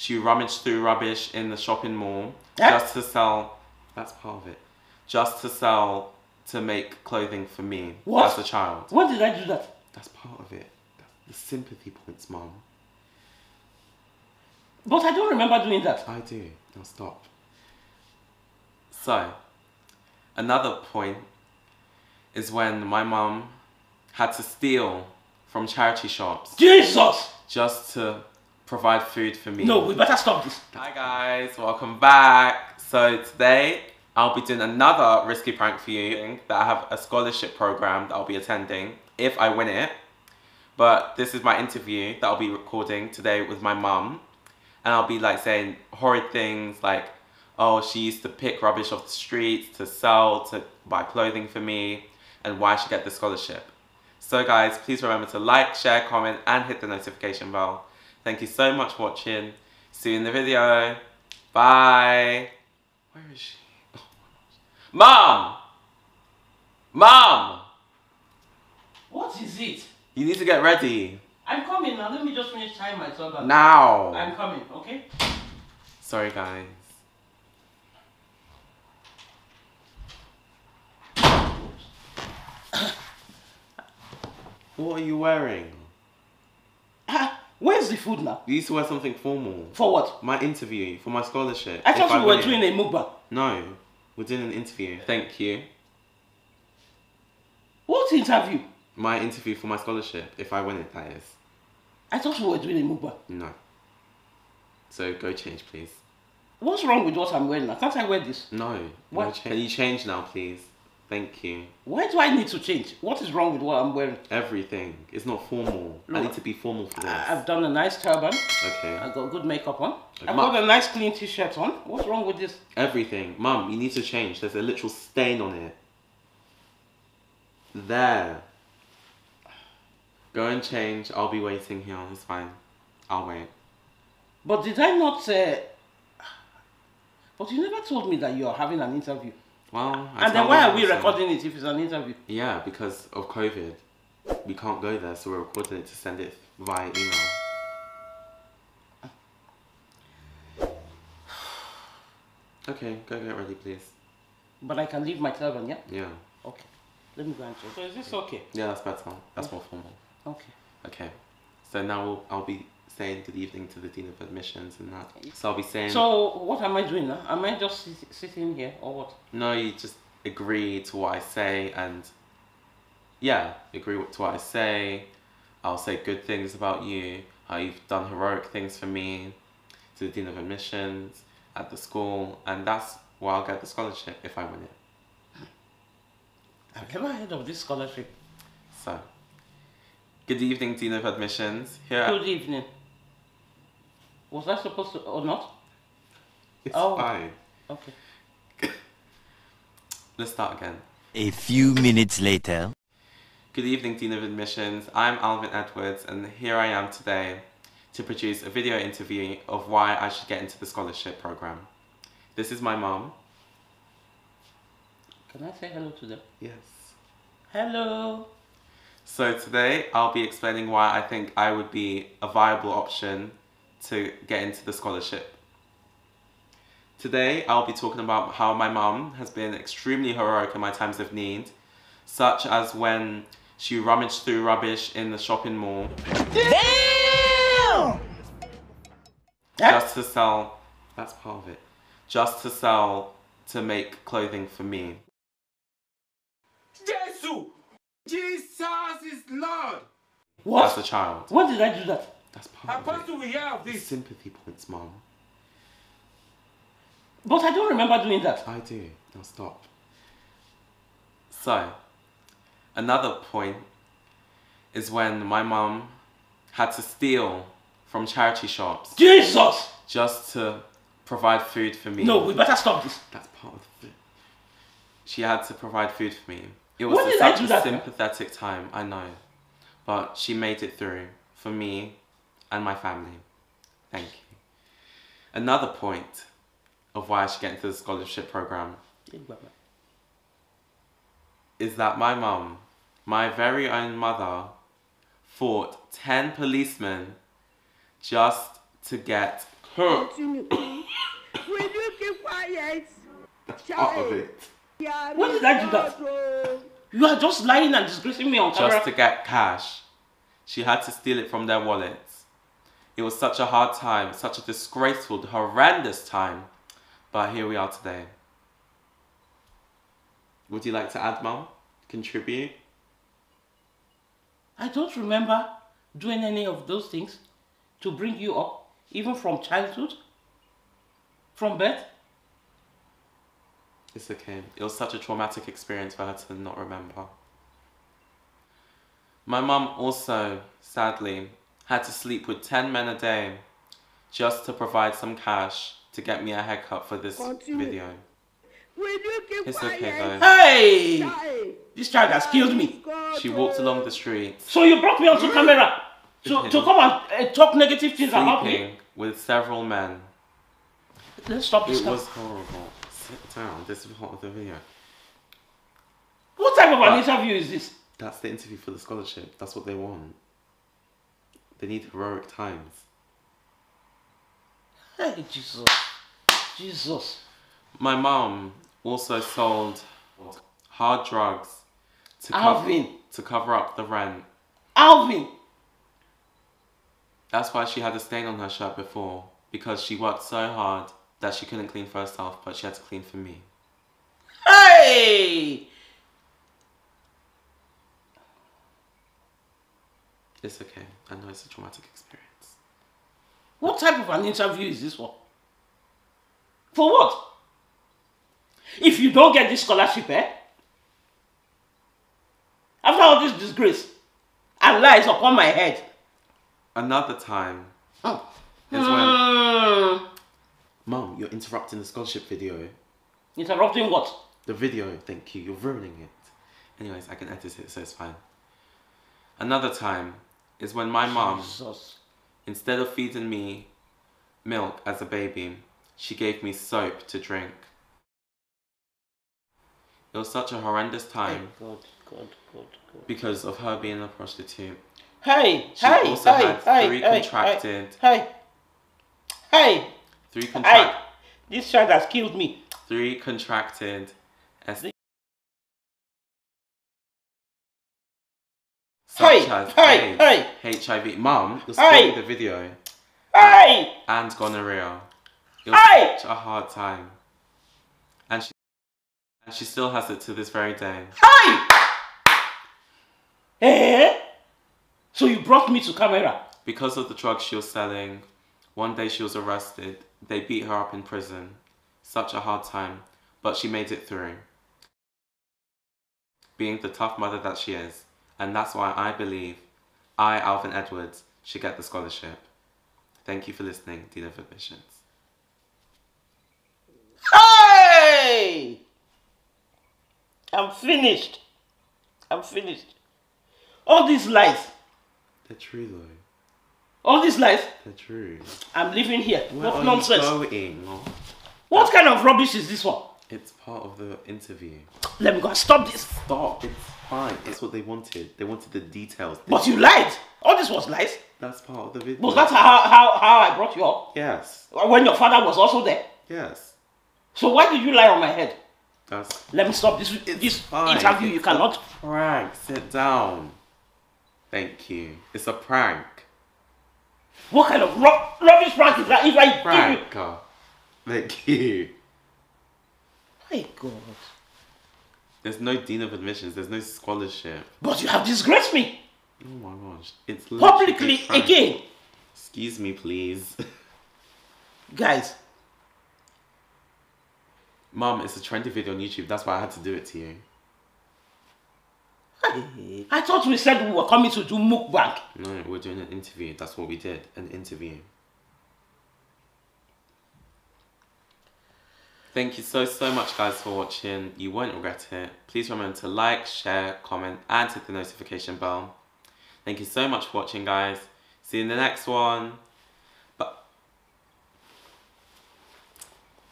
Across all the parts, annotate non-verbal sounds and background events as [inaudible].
she rummaged through rubbish in the shopping mall just to sell. That's part of it. Just to sell to make clothing for me What? as a child. When did I do that? That's part of it. The sympathy points, mom. But I don't remember doing that. I do. Now stop. So, another point is when my mum had to steal from charity shops Jesus! just to provide food for me. No, we better stop this. Hi guys, welcome back. So today I'll be doing another risky prank for you that I have a scholarship program that I'll be attending if I win it. But this is my interview that I'll be recording today with my mum. And I'll be like saying horrid things like, oh, she used to pick rubbish off the streets to sell, to buy clothing for me, and why she get the scholarship. So guys, please remember to like, share, comment, and hit the notification bell. Thank you so much for watching. See you in the video. Bye. Where is she? Oh. [laughs] Mom! Mom! What is it? You need to get ready. I'm coming now. Let me just finish tying my turban. Now. I'm coming, okay? Sorry guys. [coughs] what are you wearing? Where's the food now? You used to wear something formal. For what? My interview for my scholarship. I thought we were doing a mukbang. No, we're doing an interview. Thank you. What interview? My interview for my scholarship, if I win it, that is. I thought we were doing a mukbang. No. So go change, please. What's wrong with what I'm wearing now? Can't I wear this? No. What? No Can you change now, please? Thank you. Why do I need to change? What is wrong with what I'm wearing? Everything. It's not formal. I need to be formal for this. I've done a nice turban. Okay. I've got good makeup on. I've Ma- got a nice clean t-shirt on. What's wrong with this? Everything. Mum, you need to change. There's a literal stain on it. There. Go and change. I'll be waiting here. It's fine. I'll wait. But did I not uh, say... [sighs] But you never told me that you're having an interview. Well, I and then why are we also. recording it if it's an interview? Yeah, because of COVID. We can't go there, so we're recording it to send it via email. [sighs] Okay, go get ready, please. But I can leave my turban, yeah? Yeah. Okay. Let me go and check. So is this okay? Yeah, that's better. That's more formal. Okay. Okay. So now we'll, I'll be saying good evening to the Dean of Admissions and that. So I'll be saying, So what am I doing now? Am I just sit- sitting here or what? no, you just agree to what I say and, yeah, agree to what I say. I'll say good things about you, how you've done heroic things for me, to the Dean of Admissions, at the school, and that's why I'll get the scholarship if I win it. I've never heard of this scholarship. So, good evening, Dean of Admissions. Here at- Good evening. Was I supposed to or not? it's Oh. fine. Okay. [coughs] Let's start again. A few minutes later. Good evening, Dean of Admissions. I'm Alvin Edwards, and here I am today to produce a video interview of why I should get into the scholarship program. This is my mom. Can I say hello to them? Yes. Hello. So today I'll be explaining why I think I would be a viable option to get into the scholarship. Today I'll be talking about how my mum has been extremely heroic in my times of need, such as when she rummaged through rubbish in the shopping mall Yeah? just to sell that's part of it just to sell to make clothing for me Jesus! Jesus is Lord! What? as a child When did I do that? That's part of Apostle, it we hear of the this. sympathy points mom But I don't remember doing that. i do now stop so another point is when my mom had to steal from charity shops Jesus! just to provide food for me No, we better stop this. That's part of it. She had to provide food for me. It was When a- such a sympathetic time, I know. But she made it through for me and my family. Thank you. Another point of why I should get into the scholarship program is that my mum, my very own mother, fought 10 policemen just to get Huh. Will [coughs] you keep quiet? Out of it. When did I do that? You are just lying and disgracing me on camera. Just to get cash. She had to steal it from their wallets. It was such a hard time, such a disgraceful, horrendous time. But here we are today. Would you like to add, Mum? Contribute? I don't remember doing any of those things to bring you up, even from childhood, from birth. It's okay. It was such a traumatic experience for her to not remember. My mum also, sadly, had to sleep with 10 men a day just to provide some cash to get me a haircut for this Continue. video. Will you keep It's okay though. Hey! This child has killed me. She walked along the street. So you brought me onto camera to, [laughs] to come and uh, talk negative things about me? sleeping with several men. Let's stop this. It now. was horrible. Sit down. This is part of the video. What type of an interview is this? That's the interview for the scholarship. That's what they want. They need heroic times. Hey, Jesus. Jesus. My mom also sold hard drugs to cover, to cover up the rent. Alvin. That's why she had a stain on her shirt before because she worked so hard that she couldn't clean for herself, but she had to clean for me. Hey! It's okay. I know it's a traumatic experience. What type of an interview is this one? For what? If you don't get this scholarship, eh? After all this disgrace and lies upon my head. Another time Oh. is when Hmm. Mum, you're interrupting the scholarship video. Interrupting what? The video, thank you. You're ruining it. Anyways, I can edit it, so it's fine. Another time is when my mom, Jesus. instead of feeding me milk as a baby, she gave me soap to drink. It was such a horrendous time God, God, God, God. because of her being a prostitute. Hey, She hey, also hey, had hey, three hey, contracted- Hey, hey, Three contracted. hey, this child has killed me. three contracted such Hey, as hey, AIDS, HIV. Mum, you're Hey. spoiling the video. Hey, and gonorrhea. It was Hey! such a hard time. And she and she still has it to this very day. hey! Eh? So you brought me to camera. Because of the drugs she was selling, one day she was arrested. They beat her up in prison. Such a hard time, but she made it through. Being the tough mother that she is, and that's why I believe I, Alvin Edwards, should get the scholarship. Thank you for listening, Dean of Admissions. Hey! I'm finished. I'm finished. All these lies, They're true though. all these lies, They're true. I'm living here. Where what nonsense? What kind of rubbish is this one? It's part of the interview. Let me go and stop this. Stop. It's fine. It's what they wanted. They wanted the details. But you lied. All this was lies. That's part of the video. Was that how, how, how I brought you up? Yes. When your father was also there. Yes. So why did you lie on my head? That's Let me stop this this fine. interview. You cannot. prank. Sit down. Thank you. It's a prank. What kind of ru- rubbish prank is that? If I give you, Prank. uh, Thank you. My God! There's no dean of admissions. There's no scholarship. But you have disgraced me Oh my gosh. It's publicly again, Excuse me, please. [laughs] guys. Mom, it's a trendy video on YouTube. That's why I had to do it to you. I thought we said we were coming to do mukbang. No, we're doing an interview. That's what we did. An interview. Thank you so, so much, guys, for watching. You won't regret it. Please remember to like, share, comment, and hit the notification bell. Thank you so much for watching, guys. See you in the next one.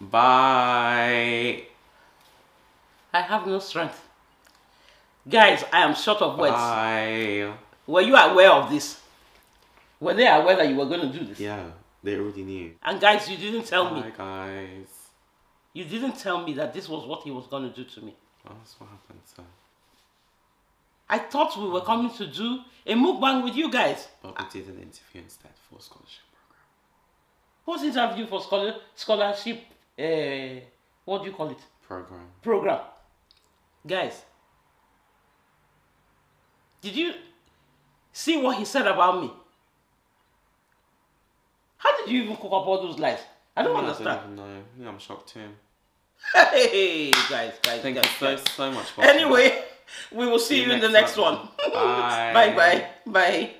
Bye. I have no strength. Guys, I am short of words. Bye. Were you aware of this? Were they aware that you were going to do this? Yeah, They already knew. And guys, you didn't tell me. Hi guys. You didn't tell me that this was what he was going to do to me. Well, that's what happened. So, I thought we were coming to do a mukbang with you guys. but we did an interview instead for scholarship program. What's interview for scholar, scholarship? Uh, what do you call it? Program. Program. Guys, did you see what he said about me? How did you even cook up all those lies? I don't I understand. don't even know. Yeah, I'm shocked too. Hey, guys, guys, Thank guys, you so guys. so much. for watching. Anyway, we will see, See you you in the next one. [laughs] Bye. bye, bye, bye.